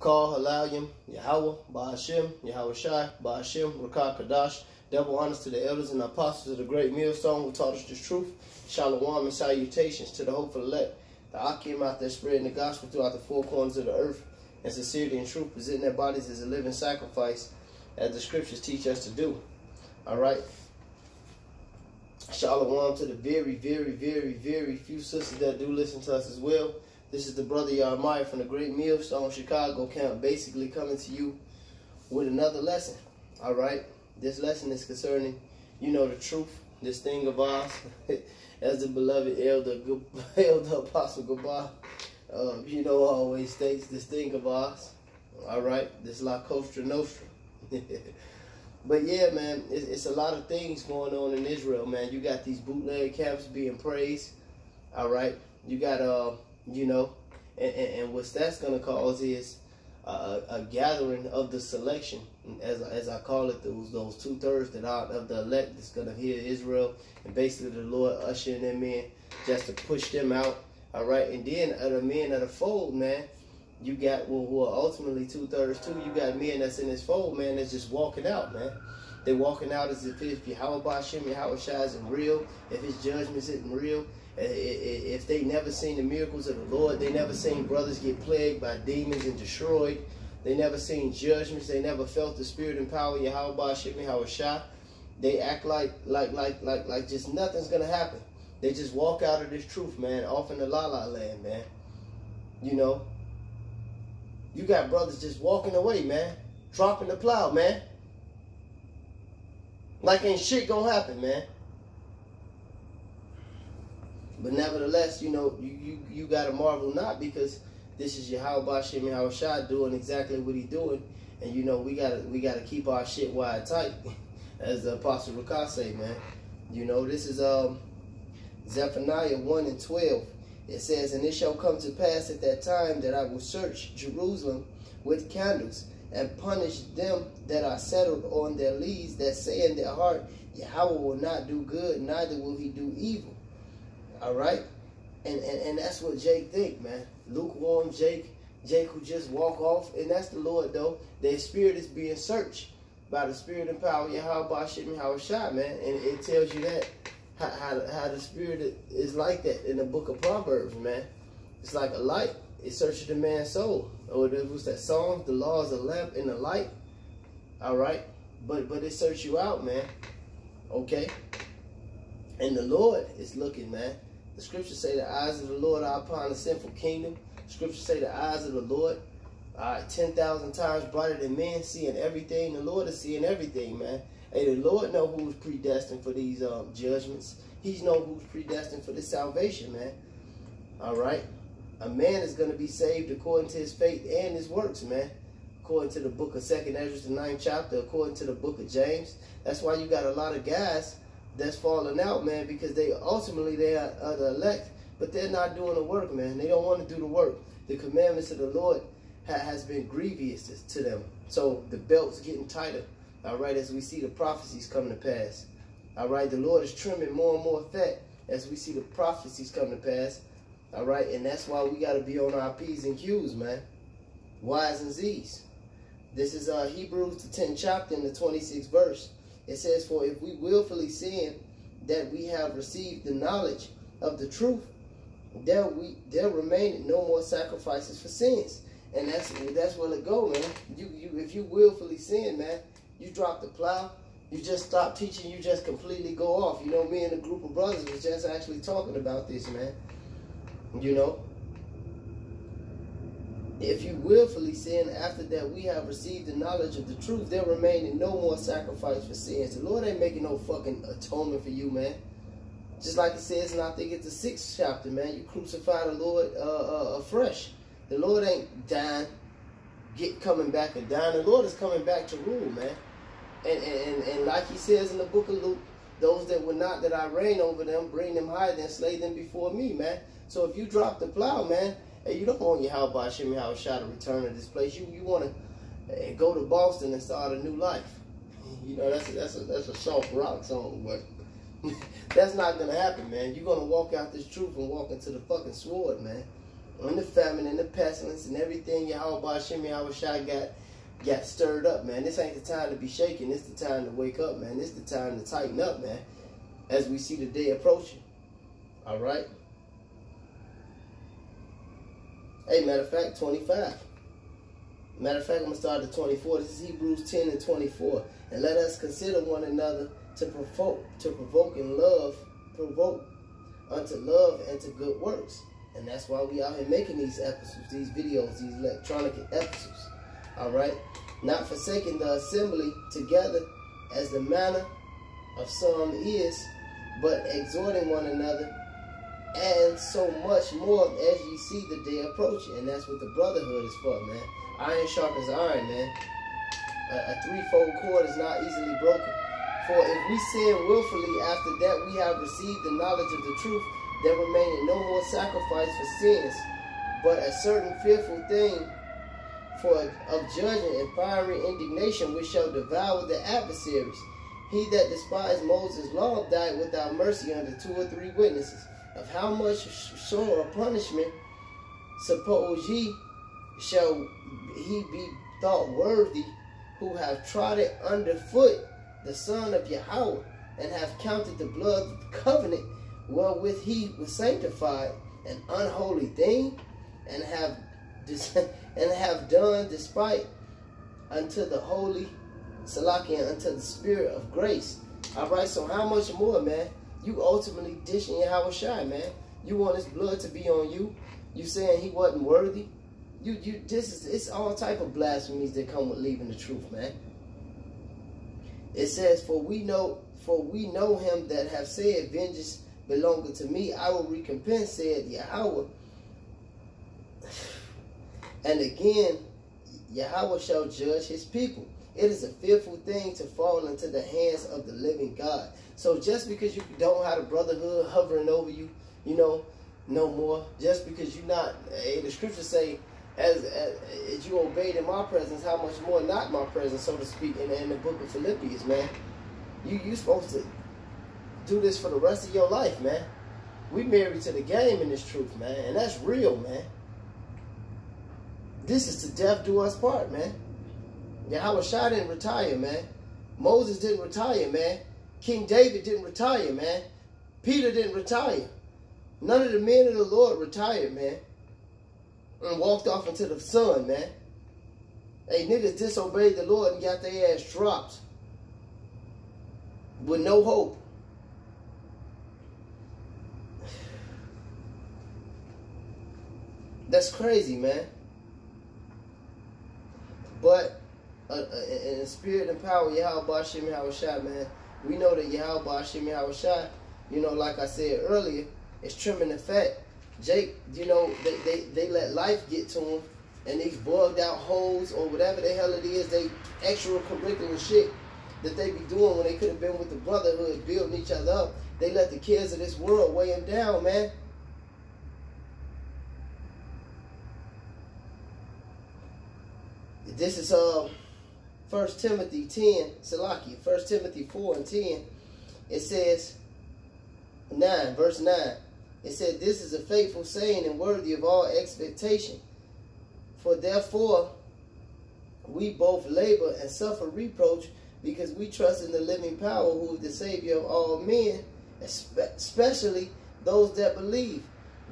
Call Halayim, Yahweh, Ba'ashem, Yahweh Shai, Ba'ashem, Rakah Kadash. Double honors to the elders and apostles of the great millstone who taught us the truth. Shalom and salutations to the hopeful elect. The Akim out there spreading the gospel throughout the four corners of the earth. And sincerity and truth, presenting their bodies as a living sacrifice, as the scriptures teach us to do. All right. Shalom to the very, very, very, very few sisters that do listen to us as well. This is the brother Yarmaya from the Great Millstone Chicago camp, basically coming to you with another lesson. All right, this lesson is concerning, you know, the truth, this thing of ours, as the beloved elder, elder apostle Gabar, uh, you know, always states this thing of ours. All right, this La Costa Nostra. but yeah, man, it's, it's a lot of things going on in Israel, man. You got these bootleg camps being praised. All right, you got uh you know, and, and, and what that's going to cause is a, a, gathering of the selection, as as I call it, those those two thirds that are of the elect that's going to hear Israel, and basically the Lord ushering them in just to push them out. All right, and then other men of the fold, man, you got well, who are ultimately two thirds too. You got men that's in this fold, man, that's just walking out, man. They're walking out as if if Yahweh Bashem, Yahweh isn't real, if his judgments isn't real, if they never seen the miracles of the Lord, they never seen brothers get plagued by demons and destroyed. They never seen judgments. They never felt the spirit and power of Yahweh Shimmy Shah. They act like like like like like just nothing's gonna happen. They just walk out of this truth, man, off in the la la land, man. You know. You got brothers just walking away, man. Dropping the plow, man. Like ain't shit gonna happen, man. But nevertheless, you know, you you, you gotta marvel not because this is Yahweh Shem Yahweh Shah doing exactly what he doing. And you know, we gotta we gotta keep our shit wide tight, as the Apostle Rakah say, man. You know, this is um Zephaniah 1 and 12. It says, And it shall come to pass at that time that I will search Jerusalem with candles and punish them that are settled on their leads that say in their heart, Yahweh will not do good, neither will he do evil. All right? And, and, and that's what Jake think, man. Lukewarm Jake, Jake who just walk off. And that's the Lord, though. Their spirit is being searched by the spirit and power of Yahweh Shimmy Shot, man. And it tells you that, how, how, how the spirit is like that in the book of Proverbs, man. It's like a light. It searches the man's soul. Or it was that song, the law is a lamp in the light. All right? But, but it searches you out, man. Okay? And the Lord is looking, man. The scriptures say the eyes of the Lord are upon the sinful kingdom. The scriptures say the eyes of the Lord are 10,000 times brighter than men seeing everything. The Lord is seeing everything, man. Hey, the Lord know who's predestined for these um, judgments. He's know who's predestined for this salvation, man. All right? A man is going to be saved according to his faith and his works, man. According to the book of Second Ezra, the ninth chapter, according to the book of James. That's why you got a lot of guys that's falling out, man, because they ultimately they are, are the elect, but they're not doing the work, man. They don't want to do the work. The commandments of the Lord ha has been grievous to them. So the belt's getting tighter, all right, as we see the prophecies coming to pass. All right, the Lord is trimming more and more fat as we see the prophecies come to pass. All right, and that's why we got to be on our P's and Q's, man. Y's and Z's. This is uh, Hebrews, the 10th chapter, in the 26th verse. It says, For if we willfully sin that we have received the knowledge of the truth, there we there remain no more sacrifices for sins. And that's that's where it go, man. You you if you willfully sin, man, you drop the plow, you just stop teaching, you just completely go off. You know, me and a group of brothers was just actually talking about this, man. You know, if you willfully sin after that we have received the knowledge of the truth, there remain no more sacrifice for sins. The Lord ain't making no fucking atonement for you, man. Just like it says, and I think it's the sixth chapter, man. You crucify the Lord uh, uh, afresh. The Lord ain't dying, get coming back and dying. The Lord is coming back to rule, man. And, and, and like he says in the book of Luke, those that were not that I reign over them, bring them higher than slay them before me, man. So if you drop the plow, man, Hey, you don't want your how about Shimmy how shot to return to this place. You you want to uh, go to Boston and start a new life. You know that's a, that's a that's a soft rock song, but that's not gonna happen, man. You're gonna walk out this truth and walk into the fucking sword, man. when the famine and the pestilence and everything Yahweh Hashem Yahweh Shai got got stirred up, man. This ain't the time to be shaking. It's the time to wake up, man. This the time to tighten up, man. As we see the day approaching. All right. Hey, matter of fact, 25. Matter of fact, I'm going to start at 24. This is Hebrews 10 and 24. And let us consider one another to provoke, to provoke in love, provoke unto love and to good works. And that's why we out here making these episodes, these videos, these electronic episodes. All right? Not forsaking the assembly together as the manner of some is, but exhorting one another, and so much more as you see the day approaching. And that's what the brotherhood is for, man. Iron sharpens iron, man. A, a threefold cord is not easily broken. For if we sin willfully after that we have received the knowledge of the truth, there remaineth no more sacrifice for sins, but a certain fearful thing for of judgment and fiery indignation which shall devour the adversaries. He that despised Moses' law died without mercy under two or three witnesses. Of how much sore punishment suppose ye shall he be thought worthy who have trodden underfoot the Son of Yahweh and have counted the blood of the covenant wherewith he was sanctified an unholy thing and have and have done despite unto the holy Salakia unto the spirit of grace. All right, so how much more, man? You ultimately dishing your Shai, man. You want his blood to be on you. You saying he wasn't worthy. You you this is it's all type of blasphemies that come with leaving the truth, man. It says, For we know for we know him that have said, Vengeance belongeth to me, I will recompense, said Yahweh. And again, Yahweh shall judge his people. It is a fearful thing to fall into the hands of the living God. So just because you don't have a brotherhood hovering over you, you know, no more. Just because you're not, the scriptures say, as, as, as, you obeyed in my presence, how much more not my presence, so to speak, in, in the book of Philippians, man. You you supposed to do this for the rest of your life, man. We married to the game in this truth, man, and that's real, man. This is to death do us part, man. Yahweh Shah didn't retire, man. Moses didn't retire, man. King David didn't retire, man. Peter didn't retire. None of the men of the Lord retired, man. And walked off into the sun, man. Hey, niggas disobeyed the Lord and got their ass dropped. With no hope. That's crazy, man. But uh, in spirit and power, Yahweh Shem Yahweh man, we know that Yahweh Shem Yahweh you know, like I said earlier, is trimming the fat. Jake, you know, they, they, they let life get to him, and these bugged out holes or whatever the hell it is, they extracurricular shit that they be doing when they could have been with the brotherhood, building each other up. They let the kids of this world weigh them down, man. This is uh, 1 Timothy 10, Salaki, 1 Timothy 4 and 10. It says, 9, verse 9. It said, This is a faithful saying and worthy of all expectation. For therefore, we both labor and suffer reproach because we trust in the living power who is the Savior of all men, especially those that believe.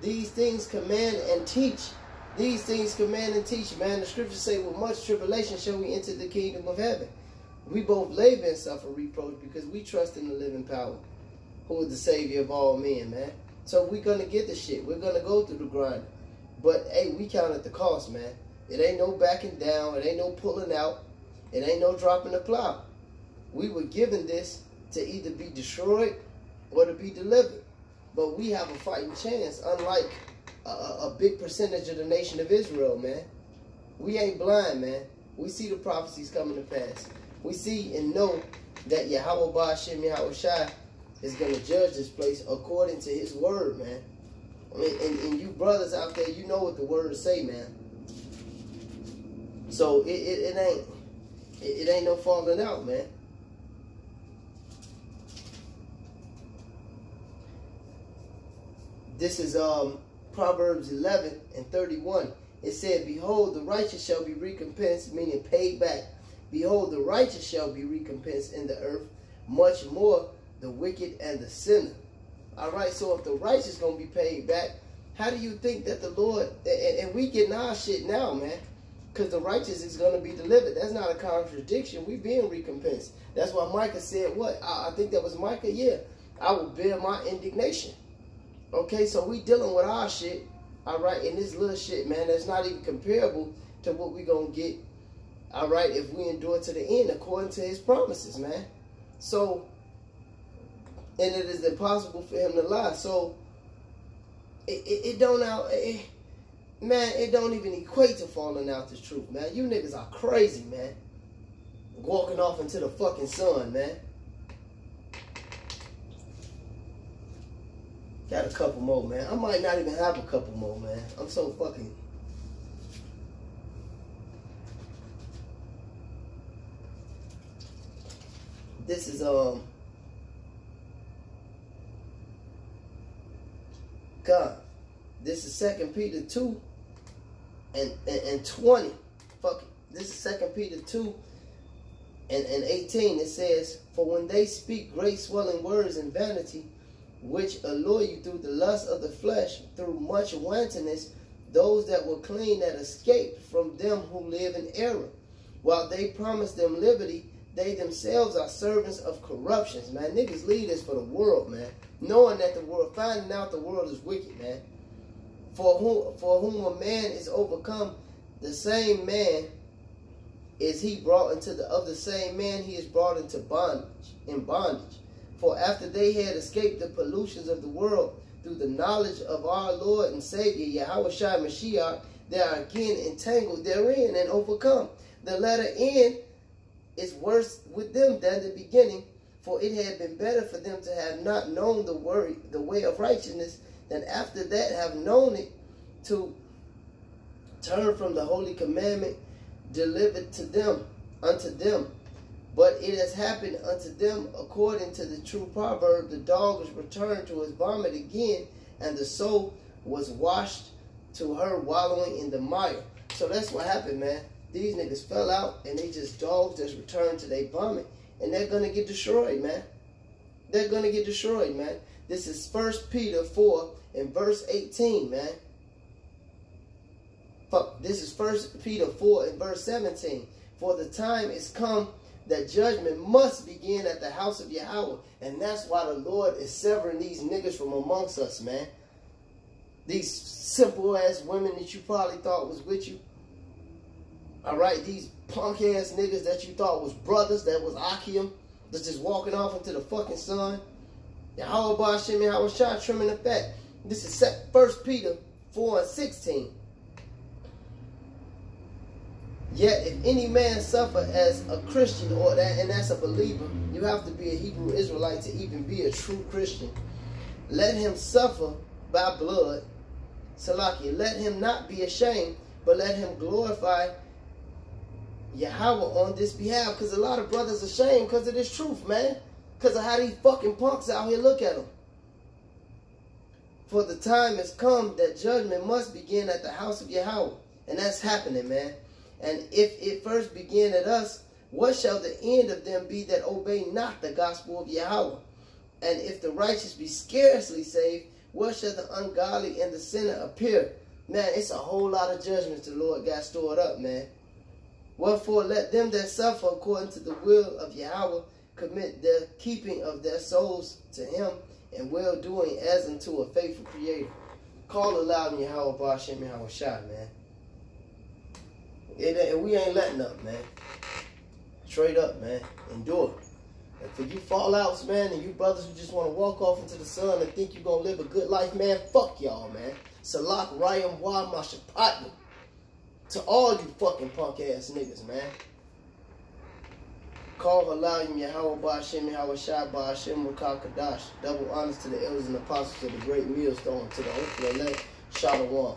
These things command and teach these things command and teach, man. The scriptures say, with much tribulation shall we enter the kingdom of heaven. We both labor and suffer reproach because we trust in the living power, who is the Savior of all men, man. So we're going to get the shit. We're going to go through the grind. But, hey, we count at the cost, man. It ain't no backing down. It ain't no pulling out. It ain't no dropping the plow. We were given this to either be destroyed or to be delivered. But we have a fighting chance, unlike a, a big percentage of the nation of Israel, man. We ain't blind, man. We see the prophecies coming to pass. We see and know that Yahweh Ba'ashem Yahweh Shai is going to judge this place according to his word, man. I mean, and, and you brothers out there, you know what the words say, man. So it, it, it ain't it, it ain't no falling out, man. This is um Proverbs 11 and 31. It said, Behold, the righteous shall be recompensed, meaning paid back. Behold, the righteous shall be recompensed in the earth, much more the wicked and the sinner. All right, so if the righteous going to be paid back, how do you think that the Lord, and, and we getting our shit now, man, because the righteous is going to be delivered. That's not a contradiction. We being recompensed. That's why Micah said what? I, I think that was Micah, yeah. I will bear my indignation. Okay, so we dealing with our shit, all right, and this little shit, man, that's not even comparable to what we to get, all right, if we endure to the end according to his promises, man. So, and it is impossible for him to lie. So, it, it, it don't out, it, man, it don't even equate to falling out the truth, man. You niggas are crazy, man. Walking off into the fucking sun, man. Got a couple more, man. I might not even have a couple more, man. I'm so fucking... This is, um... God. This is Second Peter 2 and, and, and 20. Fuck it. This is Second Peter 2 and, and 18. It says, For when they speak great swelling words in vanity, which allure you through the lust of the flesh, through much wantonness, those that were clean that escaped from them who live in error. While they promise them liberty, they themselves are servants of corruptions, man. Niggas lead us for the world, man. Knowing that the world, finding out the world is wicked, man. For whom, for whom a man is overcome, the same man is he brought into the of the same man he is brought into bondage in bondage. For after they had escaped the pollutions of the world through the knowledge of our Lord and Savior Yahweh Shai Mashiach, they are again entangled therein and overcome. The letter end is worse with them than the beginning, for it had been better for them to have not known the word, the way of righteousness, then after that have known it to turn from the holy commandment delivered to them unto them. But it has happened unto them according to the true proverb, the dog was returned to his vomit again, and the soul was washed to her wallowing in the mire. So that's what happened, man. These niggas fell out and they just dogs just returned to their vomit. And they're gonna get destroyed, man. They're gonna get destroyed, man. This is First Peter 4 in verse 18, man. This is First Peter 4 and verse 17. For the time is come that judgment must begin at the house of Yahweh. And that's why the Lord is severing these niggas from amongst us, man. These simple ass women that you probably thought was with you. Alright, these punk ass niggas that you thought was brothers, that was Achium, that's just walking off into the fucking sun. Yahweh Hashem Yahweh Shah trimming the fat. This is First Peter 4 and 16. Yet if any man suffer as a Christian or that and that's a believer, you have to be a Hebrew Israelite to even be a true Christian. Let him suffer by blood. Salaki, let him not be ashamed, but let him glorify Yahweh on this behalf. Because a lot of brothers are ashamed because of this truth, man. Because of how these fucking punks out here look at them. For the time has come that judgment must begin at the house of Yahweh. And that's happening, man. And if it first begin at us, what shall the end of them be that obey not the gospel of Yahweh? And if the righteous be scarcely saved, what shall the ungodly and the sinner appear? Man, it's a whole lot of judgments the Lord got stored up, man. Wherefore, let them that suffer according to the will of Yahweh commit the keeping of their souls to him and well-doing as unto a faithful creator. Call aloud in Yahweh Bashem Yahweh Shah, man. And we ain't letting up, man. Straight up, man. Endure. And for you fallouts, man, and you brothers who just want to walk off into the sun and think you're going to live a good life, man, fuck y'all, man. Salak Rayam Wa. To all you fucking punk ass niggas, man. Call Halayim Yahweh Ba'ashem Yahweh Shai Ba'ashem Rukah Kadash. Double honors to the elders and apostles of the great millstone, to the hopeful elect, Shalom.